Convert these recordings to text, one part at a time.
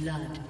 Blood.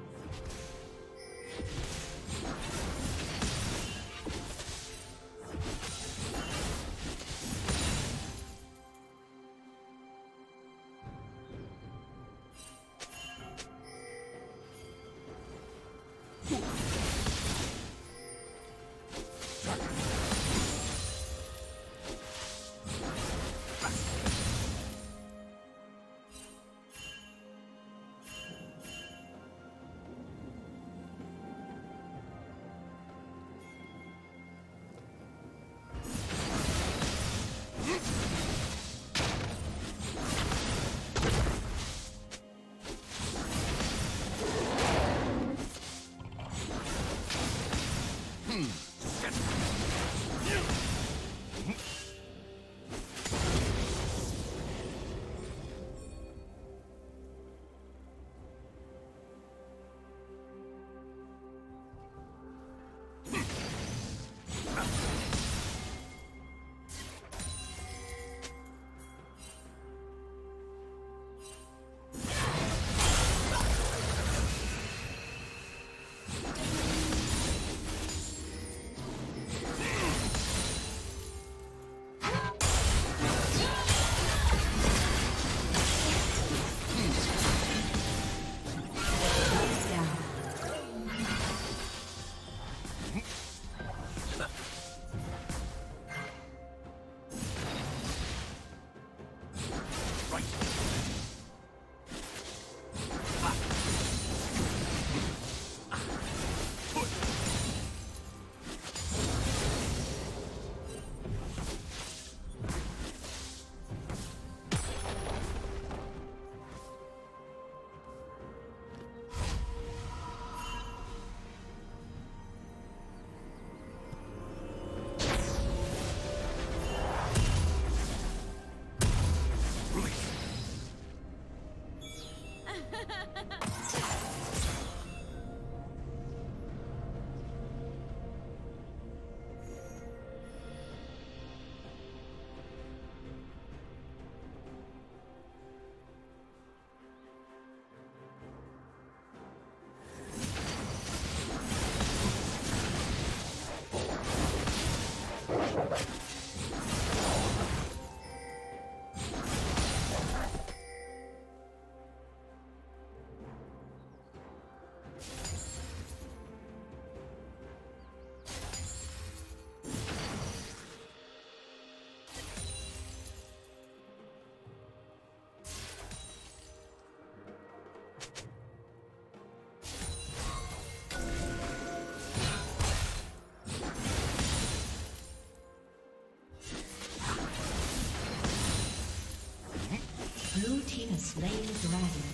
Slain the dragon.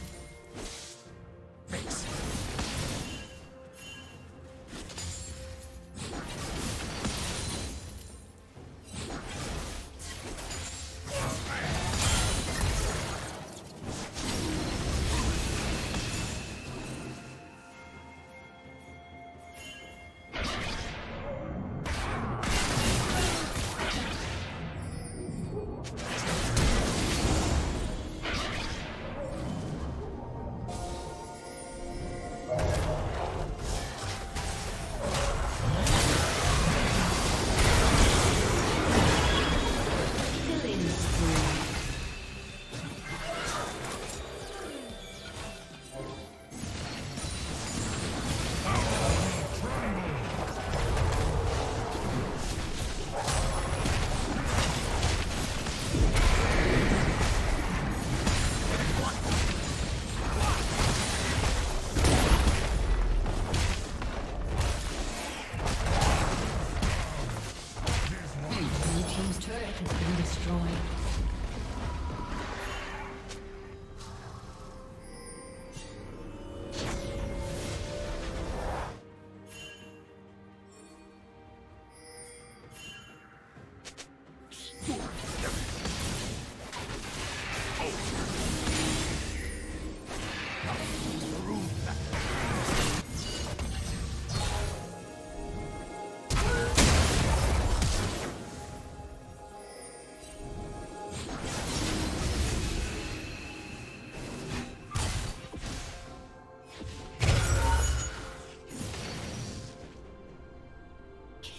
destroyed.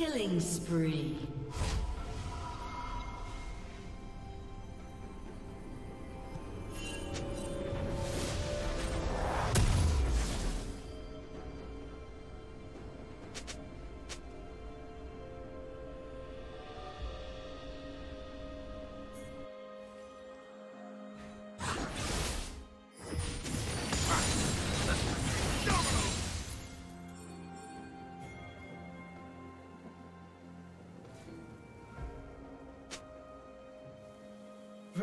Killing spree.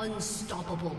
Unstoppable.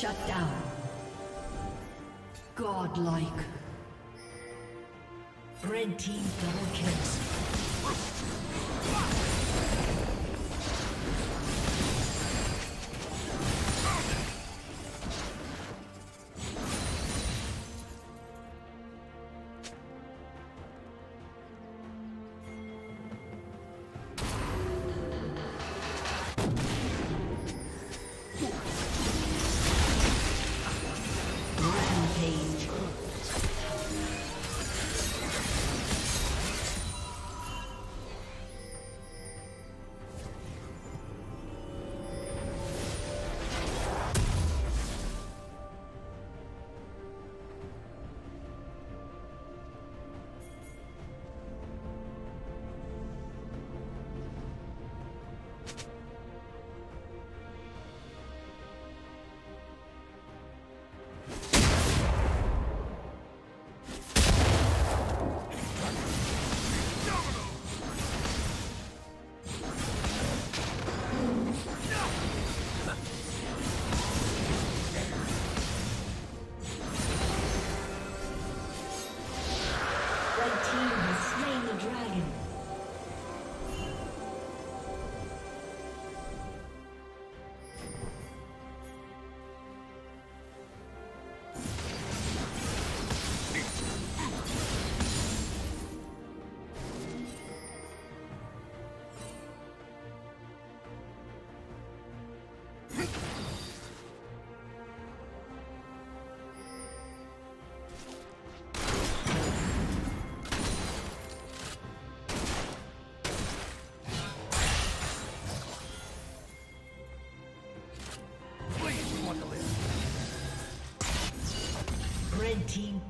Shut down. Godlike. Red team double kills.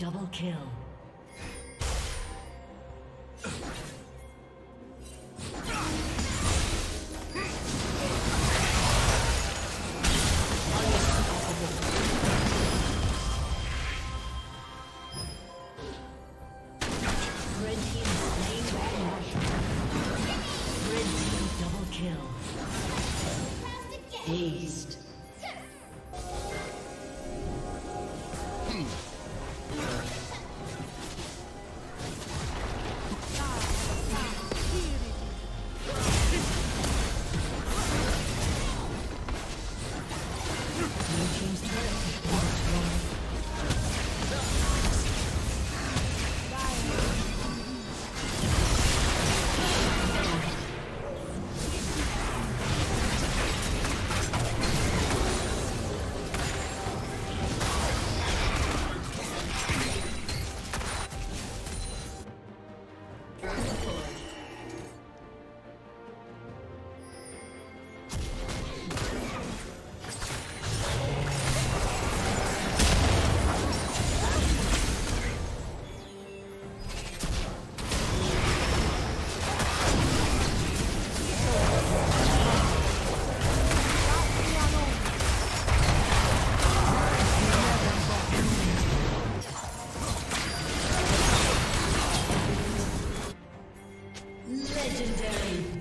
Double kill. Legendary.